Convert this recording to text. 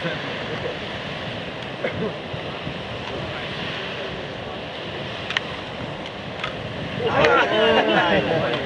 はい。